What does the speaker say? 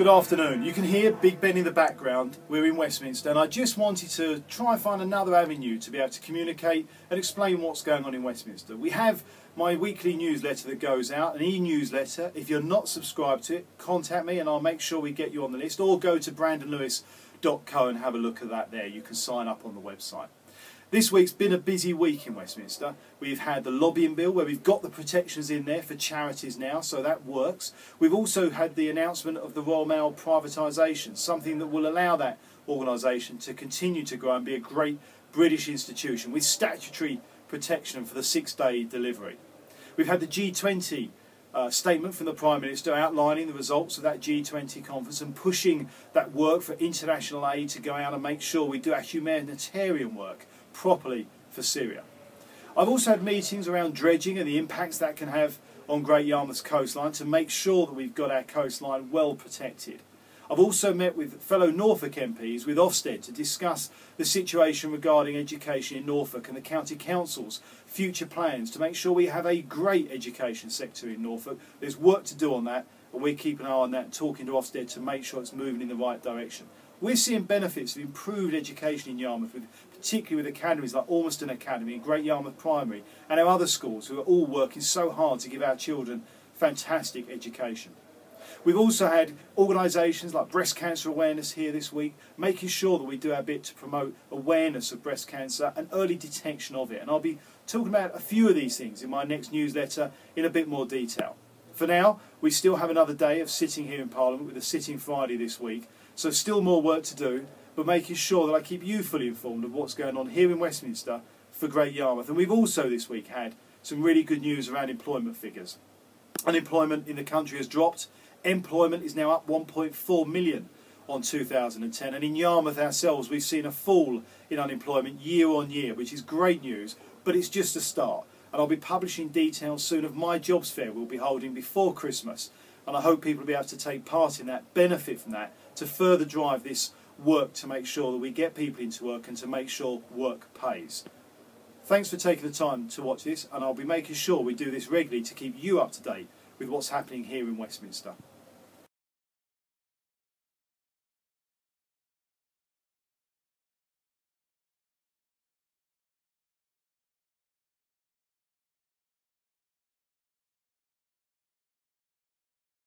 Good afternoon. You can hear Big Ben in the background. We're in Westminster, and I just wanted to try and find another avenue to be able to communicate and explain what's going on in Westminster. We have my weekly newsletter that goes out, an e-newsletter. If you're not subscribed to it, contact me and I'll make sure we get you on the list, or go to brandonlewis.co and have a look at that there. You can sign up on the website. This week's been a busy week in Westminster. We've had the lobbying bill where we've got the protections in there for charities now, so that works. We've also had the announcement of the Royal Mail privatisation, something that will allow that organisation to continue to grow and be a great British institution with statutory protection for the six day delivery. We've had the G20 uh, statement from the Prime Minister outlining the results of that G20 conference and pushing that work for international aid to go out and make sure we do our humanitarian work properly for Syria. I've also had meetings around dredging and the impacts that can have on Great Yarmouth's coastline to make sure that we've got our coastline well protected. I've also met with fellow Norfolk MPs with Ofsted to discuss the situation regarding education in Norfolk and the County Council's future plans to make sure we have a great education sector in Norfolk. There's work to do on that and we're keeping an eye on that talking to Ofsted to make sure it's moving in the right direction. We're seeing benefits of improved education in Yarmouth, with, particularly with academies like Ormiston Academy and Great Yarmouth Primary and our other schools who are all working so hard to give our children fantastic education. We've also had organisations like Breast Cancer Awareness here this week, making sure that we do our bit to promote awareness of breast cancer and early detection of it. And I'll be talking about a few of these things in my next newsletter in a bit more detail. For now, we still have another day of sitting here in Parliament with a sitting Friday this week, so still more work to do, but making sure that I keep you fully informed of what's going on here in Westminster for Great Yarmouth. And we've also this week had some really good news around employment figures. Unemployment in the country has dropped. Employment is now up 1.4 million on 2010. And in Yarmouth ourselves, we've seen a fall in unemployment year on year, which is great news, but it's just a start. And I'll be publishing details soon of my jobs fair we'll be holding before Christmas. And I hope people will be able to take part in that, benefit from that, to further drive this work to make sure that we get people into work and to make sure work pays. Thanks for taking the time to watch this, and I'll be making sure we do this regularly to keep you up to date with what's happening here in Westminster.